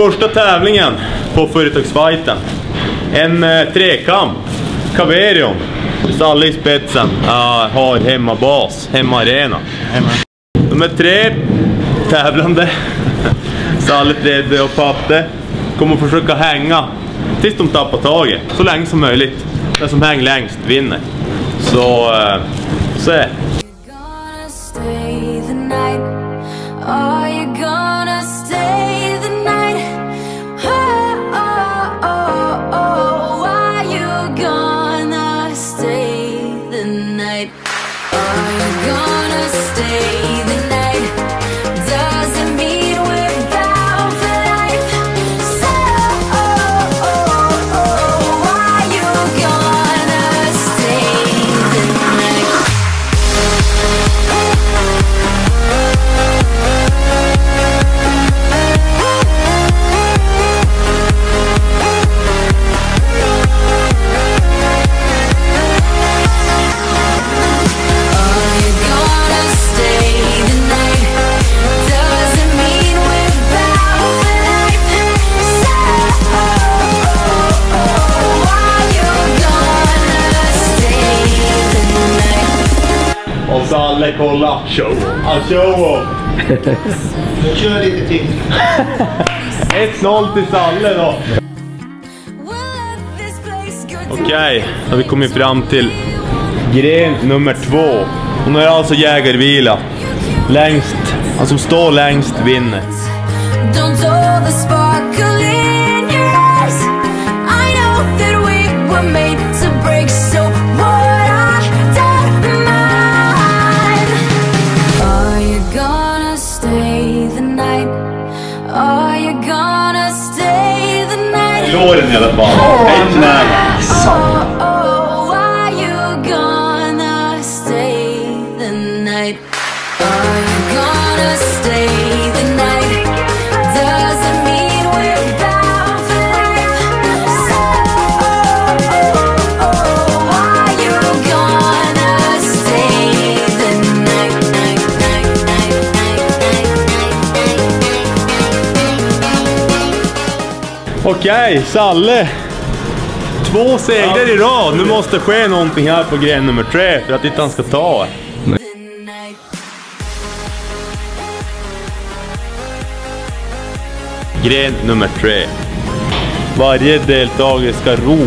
Första tävlingen på företagsfighten. En eh, trekamp. Caverion. Salle i spetsen. Uh, har hemmabas, hemmaarena. Nummer tre, tävlande. Salle, Fredde och Patte kommer försöka hänga tills de tappar taget. Så länge som möjligt. Den som hänger längst vinner. Så, uh, se. day. Salle, kolla! Show! Ah, show! Kör lite till. 1-0 till Salle då. Okej, då har vi kommit fram till gren nummer två. Och nu är det alltså jägarvila. Längst, han som står längst vinner. Lloyd in the other bottom. Oh, and, uh, Okej, Salle. Två segrar i rad. Nu måste ske någonting här på gren nummer tre för att inte han ska ta. Gren nummer tre. Varje deltagare ska ro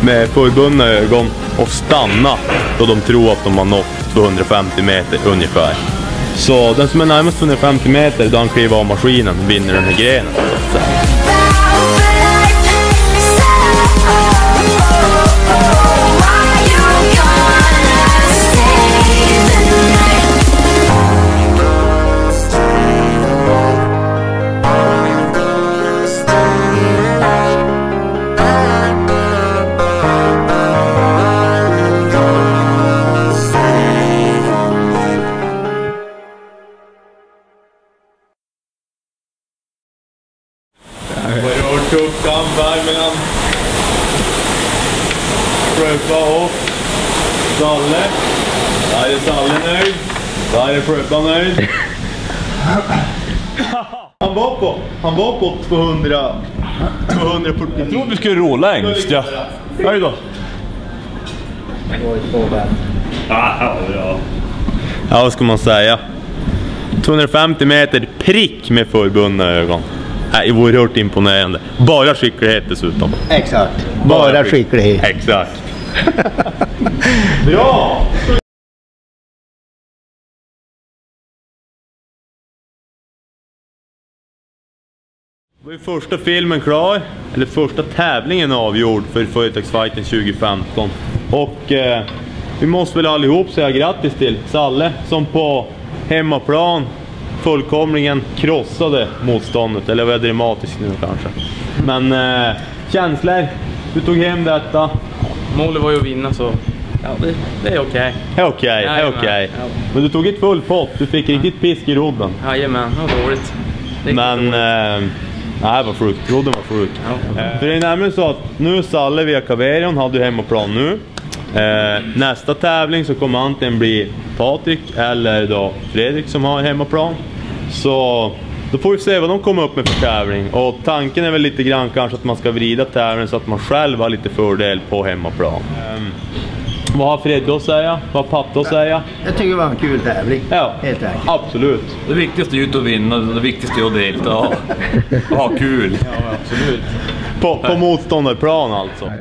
med förbundna ögon och stanna då de tror att de har nått 250 meter ungefär. Så den som är närmast 250 meter då han kliver av maskinen vinner den här grenen. Fröpa och Salle. Där är Salle nöjd. Där är Fröpa nöjd. Han var på, han var på 200, 240. Jag trodde vi skulle längst ja. Hej då. Ja, vad ska man säga? 250 meter prick med förbundna ögon. Nej, oerhört imponerande. Bara skicklighet dessutom. Exakt. Bara skicklighet. Exakt. Bra! Då är första filmen klar, eller första tävlingen avgjord för Företagsfighten 2015. Och eh, vi måste väl allihop säga grattis till Salle som på hemmaplan fullkomligen krossade motståndet. Eller var jag dramatisk nu kanske? Men eh, känslor? Du tog hem detta. Målet var ju att vinna så ja, det, det är okej. Det är okej, det okej. ja. Men du tog ett full pott, du fick riktigt pisk i rodden. Jajamän, det var dåligt. Det Men... dåligt. Eh, nej, vad sjukt. Rodden var sjuk. Ja. Eh, För det är nämligen så att nu Salle via Caverion hade ju hemmaplan nu. Eh, nästa tävling så kommer antingen bli Patrik eller då Fredrik som har hemmaplan. Så Då får vi se vad de kommer upp med för tävling. Och tanken är väl lite grann kanske att man ska vrida tävlingen så att man själv har lite fördel på hemmaplan. Ehm, vad har Fredde att säga? Vad har Patte att säga? Jag tycker det var en kul tävling. Ja, Helt enkelt. absolut. Det viktigaste är ju inte att vinna, det viktigaste är att delta och ha kul. På, på motståndarplan alltså.